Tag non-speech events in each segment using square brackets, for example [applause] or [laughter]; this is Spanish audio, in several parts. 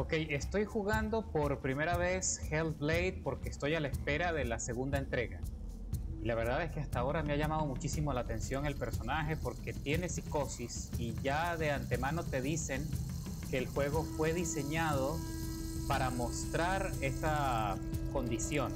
Ok, estoy jugando por primera vez Hellblade porque estoy a la espera de la segunda entrega. Y la verdad es que hasta ahora me ha llamado muchísimo la atención el personaje porque tiene psicosis y ya de antemano te dicen que el juego fue diseñado para mostrar esta condición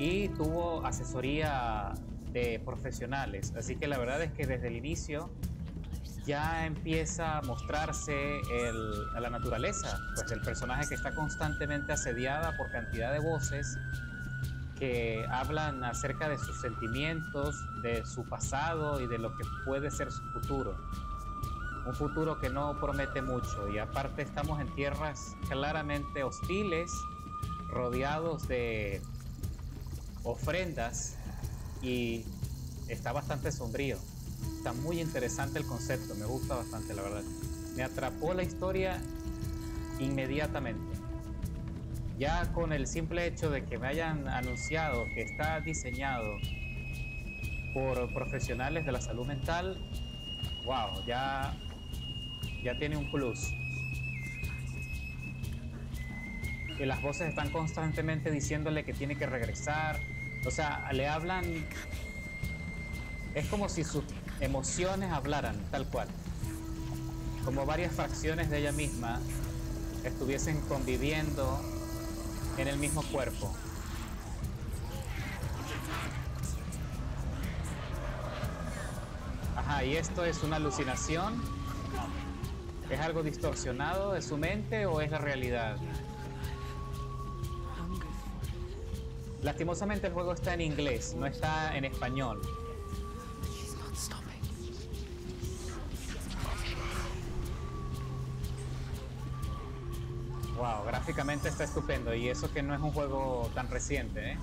y tuvo asesoría de profesionales. Así que la verdad es que desde el inicio ya empieza a mostrarse la naturaleza, pues el personaje que está constantemente asediada por cantidad de voces que hablan acerca de sus sentimientos, de su pasado y de lo que puede ser su futuro. Un futuro que no promete mucho y aparte estamos en tierras claramente hostiles, rodeados de ofrendas y está bastante sombrío. Está muy interesante el concepto, me gusta bastante, la verdad. Me atrapó la historia inmediatamente. Ya con el simple hecho de que me hayan anunciado que está diseñado por profesionales de la salud mental, wow, ya, ya tiene un plus. Que las voces están constantemente diciéndole que tiene que regresar. O sea, le hablan. Es como si sus emociones hablaran, tal cual. Como varias fracciones de ella misma estuviesen conviviendo en el mismo cuerpo. Ajá, y esto es una alucinación. ¿Es algo distorsionado de su mente o es la realidad? Lastimosamente el juego está en inglés, no está en español. Gráficamente está estupendo y eso que no es un juego tan reciente, ¿eh?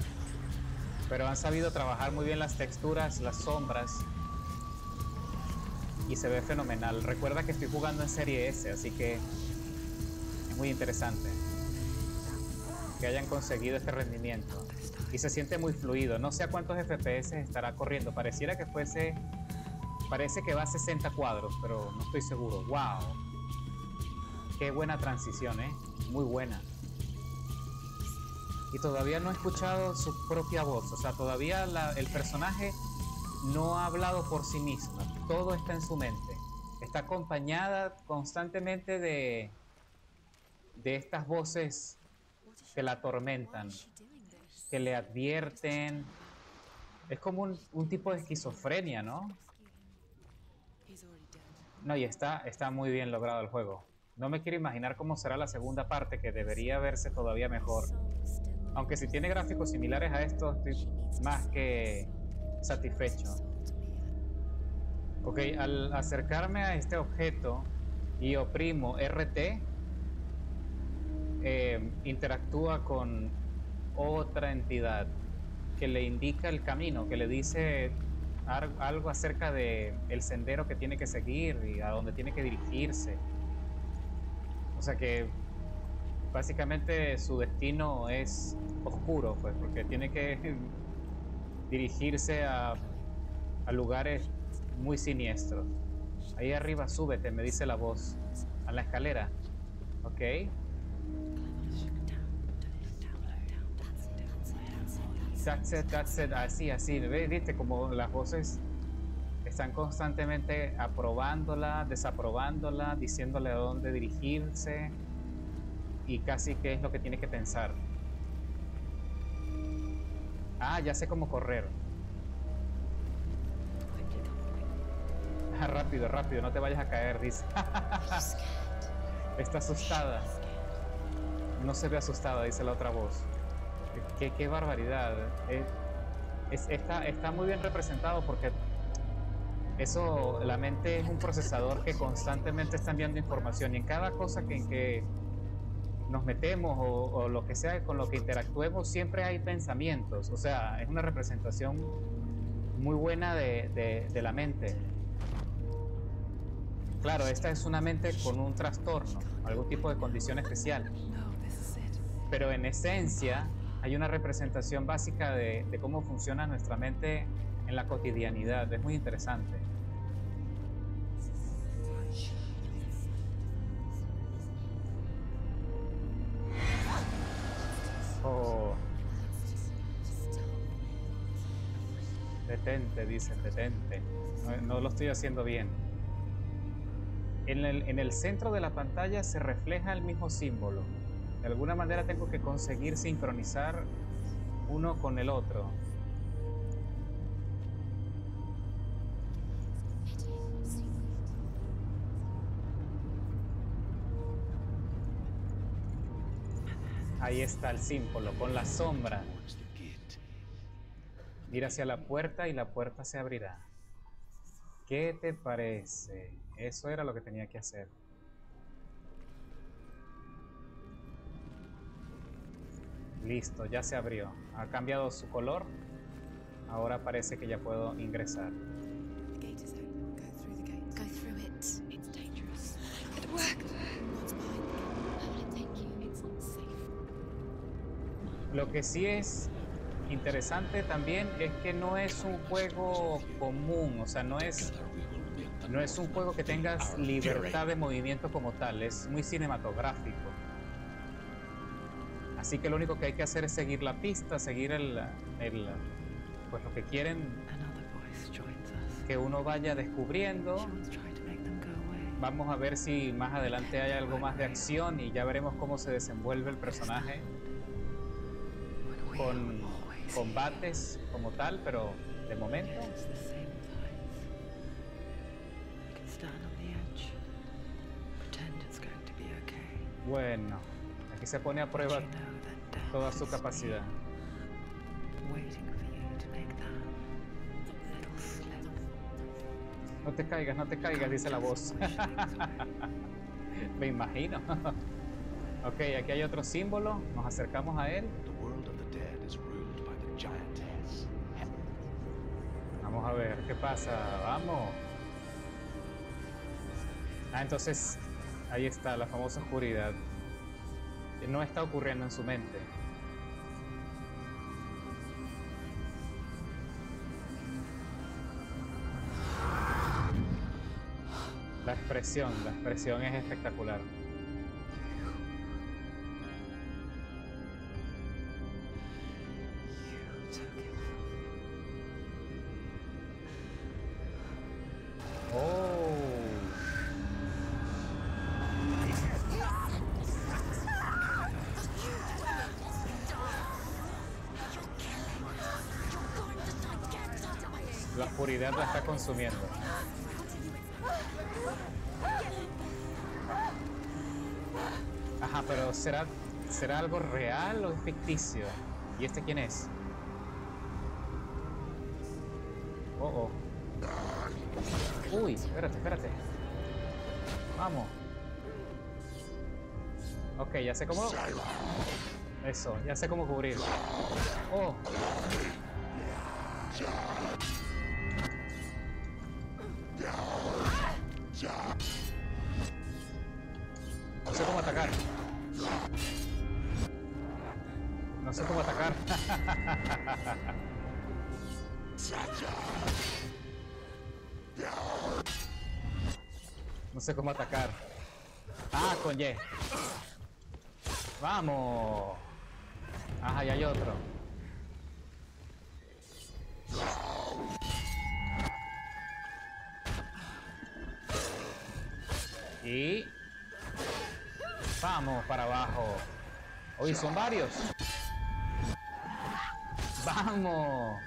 Pero han sabido trabajar muy bien las texturas, las sombras y se ve fenomenal. Recuerda que estoy jugando en Serie S, así que es muy interesante que hayan conseguido este rendimiento y se siente muy fluido. No sé a cuántos FPS estará corriendo. Pareciera que fuese. Parece que va a 60 cuadros, pero no estoy seguro. ¡Wow! Qué buena transición, ¿eh? Muy buena. Y todavía no he escuchado su propia voz. O sea, todavía el personaje no ha hablado por sí misma. Todo está en su mente. Está acompañada constantemente de, de estas voces que la atormentan que le advierten. Es como un, tipo de esquizofrenia, ¿no? No, y está, está muy bien logrado el juego. No me quiero imaginar cómo será la segunda parte, que debería verse todavía mejor. Aunque si tiene gráficos similares a estos, estoy más que satisfecho. Ok, al acercarme a este objeto y oprimo RT, eh, interactúa con otra entidad que le indica el camino, que le dice algo acerca de el sendero que tiene que seguir y a dónde tiene que dirigirse. O sea que básicamente su destino es oscuro, pues, porque tiene que [laughs] dirigirse a, lugares muy siniestros. Ahí arriba súbete, me dice la voz, a la escalera. Ok. así, así, ¿viste? Como las voces están constantemente aprobándola, desaprobándola, diciéndole a dónde dirigirse y casi qué es lo que tiene que pensar. Ah, ya sé cómo correr. Ah, rápido, rápido, no te vayas a caer, dice. [laughs] Está asustada. No se ve asustada, dice la otra voz. Qué, barbaridad. Eh, está, está muy bien representado porque eso, la mente es un procesador que constantemente está enviando información y en cada cosa que, en que nos metemos o, lo que sea con lo que interactuemos siempre hay pensamientos. O sea, es una representación muy buena de, de la mente. Claro, esta es una mente con un trastorno, algún tipo de condición especial. Pero en esencia, hay una representación básica de, cómo funciona nuestra mente en la cotidianidad. Es muy interesante. Oh. Detente, dice, detente. No, lo estoy haciendo bien. En el, en el centro de la pantalla se refleja el mismo símbolo. De alguna manera tengo que conseguir sincronizar uno con el otro. Ahí está el símbolo, con la sombra. Mira hacia la puerta y la puerta se abrirá. ¿Qué te parece? Eso era lo que tenía que hacer. Listo, ya se abrió. Ha cambiado su color. Ahora parece que ya puedo ingresar. Que sí es interesante también es que no es un juego común, o sea, no es no es un juego que tengas libertad de movimiento como tal, es muy cinematográfico. Así que lo único que hay que hacer es seguir la pista, seguir el, el pues lo que quieren que uno vaya descubriendo. Vamos a ver si más adelante hay algo más de acción y ya veremos cómo se desenvuelve el personaje con combates como tal, pero de momento Bueno, aquí se pone a prueba toda su capacidad. No te caigas, no te caigas, dice la voz. [laughs] Me imagino. [laughs] ok, aquí hay otro símbolo. Nos acercamos a él. A ver, ¿qué pasa? Vamos. Ah, entonces ahí está la famosa oscuridad. No está ocurriendo en su mente. La expresión, la expresión es espectacular. Consumiendo. Ajá, pero ¿será, ¿será algo real o ficticio? ¿Y este quién es? Oh, oh. Uy, espérate, espérate. Vamos. Ok, ya sé cómo... Eso, ya sé cómo cubrir. Oh. Sé cómo atacar. Ah, con. Vamos. Ajá, y hay otro. Y vamos para abajo. Hoy son varios. Vamos.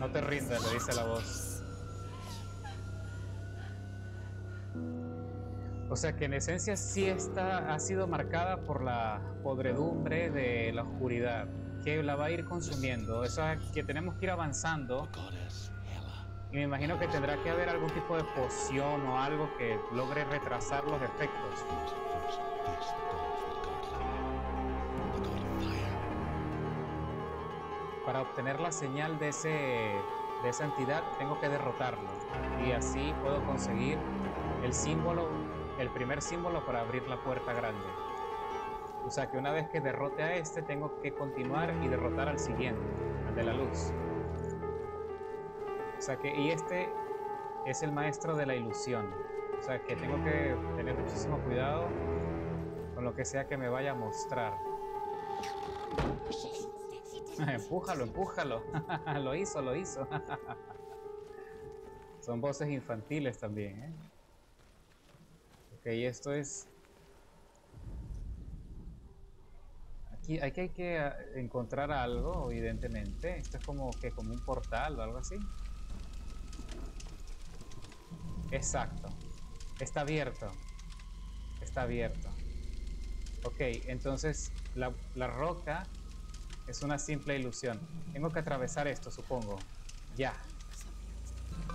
No te rindas, le dice la voz. O sea que en esencia sí está, ha sido marcada por la podredumbre de la oscuridad, que la va a ir consumiendo. O sea que tenemos que ir avanzando Y me imagino que tendrá que haber algún tipo de poción o algo que logre retrasar los efectos. Para obtener la señal de, ese, de esa entidad tengo que derrotarlo. Y así puedo conseguir el símbolo, el primer símbolo para abrir la puerta grande. O sea que una vez que derrote a este, tengo que continuar y derrotar al siguiente, al de la luz. O sea que, y este es el maestro de la ilusión. O sea que tengo que tener muchísimo cuidado con lo que sea que me vaya a mostrar. [laughs] empújalo, empújalo. [laughs] lo hizo, lo hizo. [laughs] Son voces infantiles también, ¿eh? Ok, esto es hay que, hay que ah, encontrar algo, evidentemente. Esto es como como un portal o algo así. Exacto. Está abierto. Está abierto. Ok, entonces la, roca es una simple ilusión. Tengo que atravesar esto, supongo. Ya.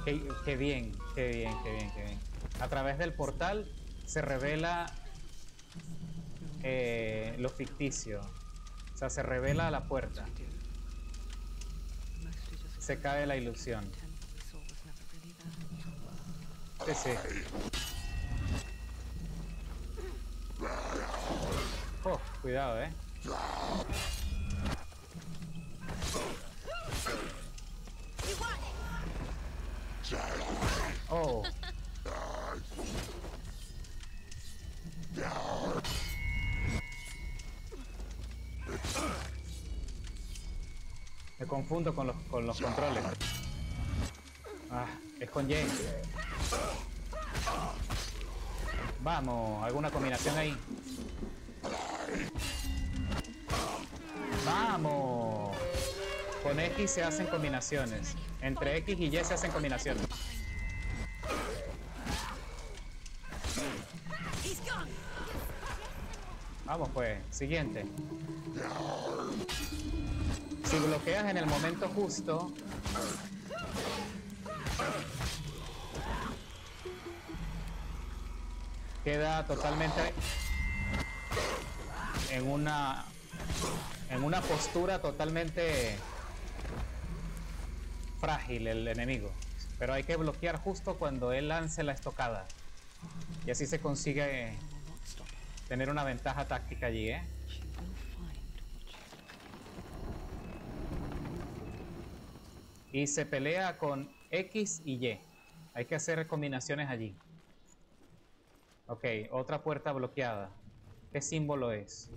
Qué, bien, qué bien, qué bien, qué bien. A través del portal se revela eh, lo ficticio. O sea, se revela la puerta. Se cae la ilusión. Sí, sí. Oh, cuidado, eh. Oh. Me confundo con los, con los controles. Ah, es con James. Vamos, alguna combinación ahí. Vamos. Con X se hacen combinaciones. Entre X y Y se hacen combinaciones. Vamos pues, siguiente. Si bloqueas en el momento justo, queda totalmente en una en una postura totalmente frágil el enemigo. Pero hay que bloquear justo cuando él lance la estocada. Y así se consigue tener una ventaja táctica allí, ¿eh? Y se pelea con X y Y. Hay que hacer combinaciones allí. Ok, otra puerta bloqueada. ¿Qué símbolo es?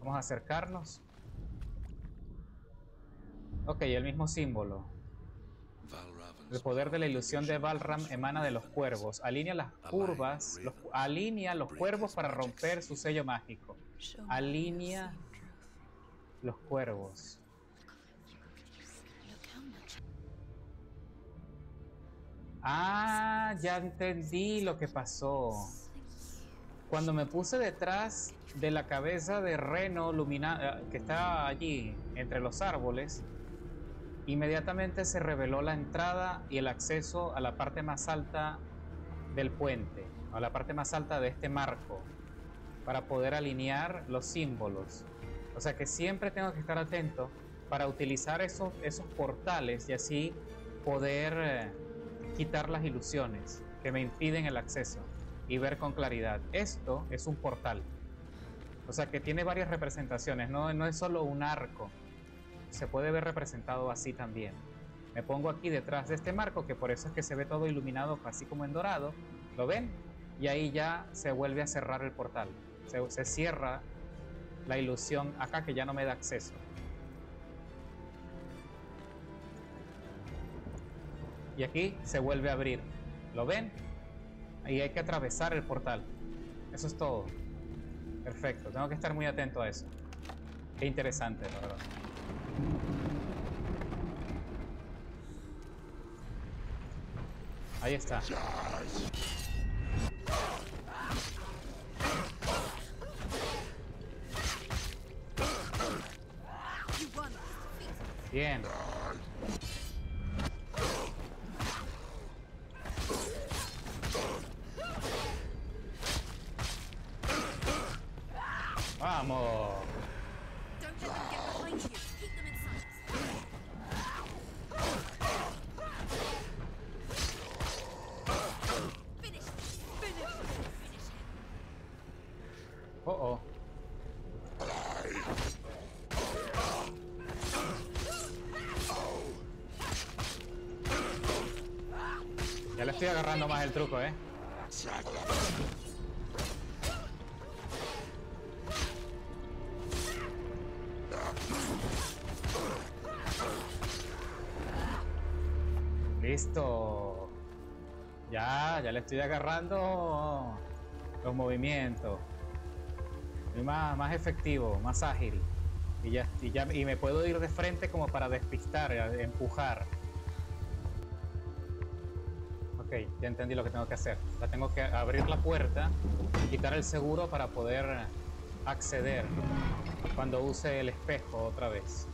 Vamos a acercarnos. Ok, el mismo símbolo. El poder de la ilusión de Valram emana de los cuervos. Alinea las curvas, alinea los cuervos para romper su sello mágico. Alinea los cuervos. Ah, ya entendí lo que pasó. Cuando me puse detrás de la cabeza de Reno lumina eh, que estaba allí entre los árboles, inmediatamente se reveló la entrada y el acceso a la parte más alta del puente, a la parte más alta de este marco, para poder alinear los símbolos. O sea que siempre tengo que estar atento para utilizar esos, esos portales y así poder eh, quitar las ilusiones que me impiden el acceso y ver con claridad. Esto es un portal. O sea que tiene varias representaciones, no, no es solo un arco. Se puede ver representado así también. Me pongo aquí detrás de este marco, que por eso es que se ve todo iluminado así como en dorado. ¿Lo ven? Y ahí ya se vuelve a cerrar el portal. Se, cierra la ilusión acá que ya no me da acceso. y aquí se vuelve a abrir. ¿Lo ven? Ahí hay que atravesar el portal. Eso es todo. Perfecto, tengo que estar muy atento a eso. Qué interesante, la verdad. Ahí está. Bien. Estoy agarrando más el truco, ¿eh? Listo. Ya, ya le estoy agarrando los movimientos. Soy más, más efectivo, más ágil. Y ya, y ya y me puedo ir de frente como para despistar, empujar. Ok, ya entendí lo que tengo que hacer. Tengo que abrir la puerta y quitar el seguro para poder acceder cuando use el espejo otra vez.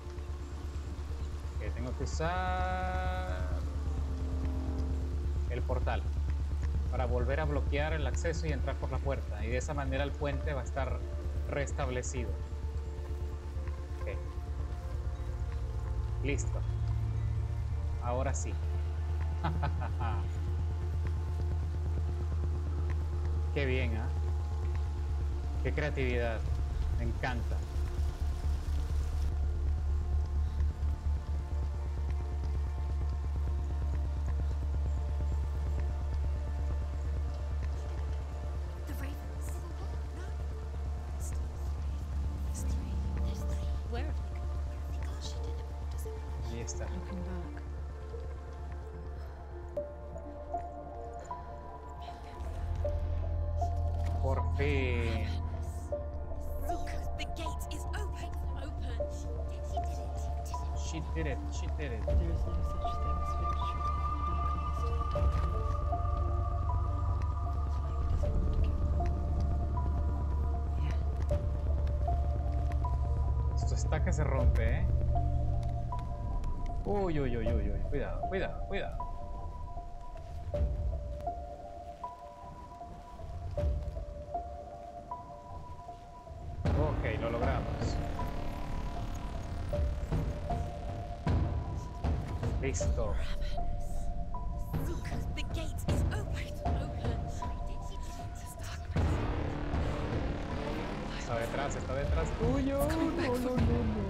Tengo que usar el portal para volver a bloquear el acceso y entrar por la puerta. Y de esa manera el puente va a estar restablecido. Listo. Ahora sí. [laughs] Qué bien, ¿ah? Qué creatividad. Me encanta. The ravens. Yeah. Esto está que se rompe, ¿eh? Uy, uy, uy, uy, uy. Cuidado, cuidado, cuidado. Está detrás, está detrás tuyo. No, no, no, no.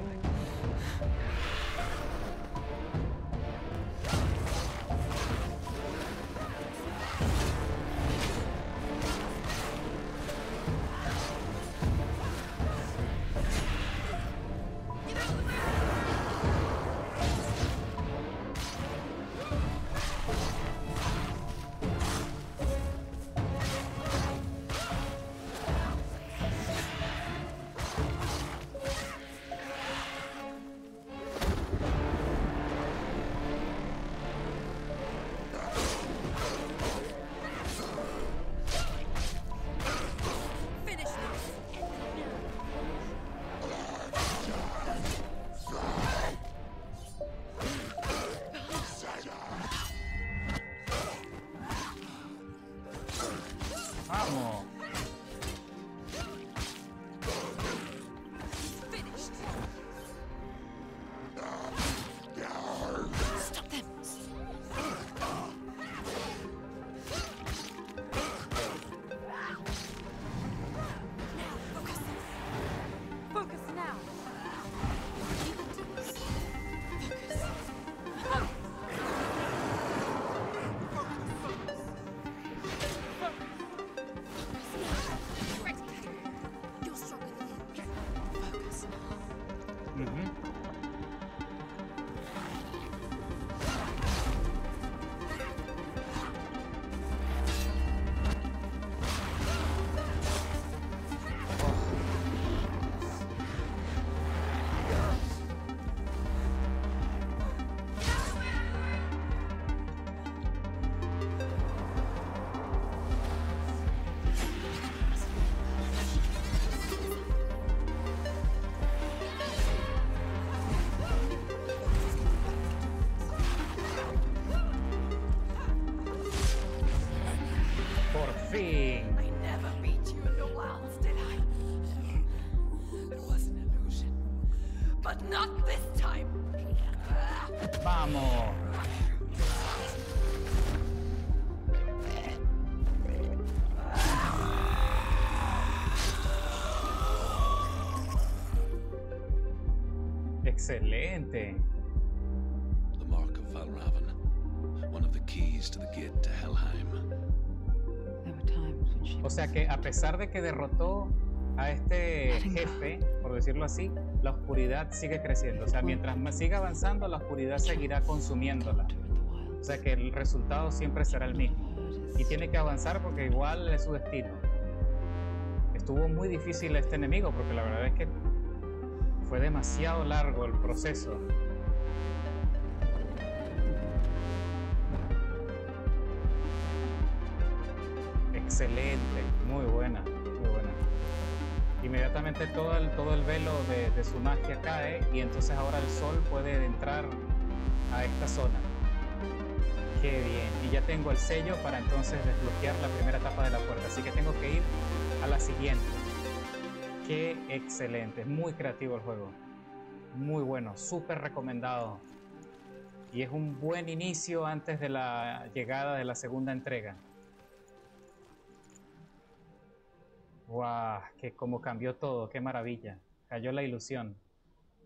Excelente. The Mark of Valravan. One of the keys to the gate to Helheim. O sea que a pesar de que derrotó a este jefe, por decirlo así, la oscuridad sigue creciendo. O sea, mientras más siga avanzando, la oscuridad seguirá consumiéndola. O sea que el resultado siempre será el mismo. Y tiene que avanzar porque igual es su destino. Estuvo muy difícil este enemigo porque la verdad es que fue demasiado largo el proceso. Excelente, muy buena, muy buena. Inmediatamente todo el, todo el velo de, de su magia cae y entonces ahora el sol puede entrar a esta zona. Qué bien. Y ya tengo el sello para entonces desbloquear la primera etapa de la puerta. Así que tengo que ir a la siguiente. Qué excelente. Muy creativo el juego. Muy bueno. Súper recomendado. Y es un buen inicio antes de la llegada de la segunda entrega. ¡Guau! Que como cambió todo. Qué maravilla. Cayó la ilusión.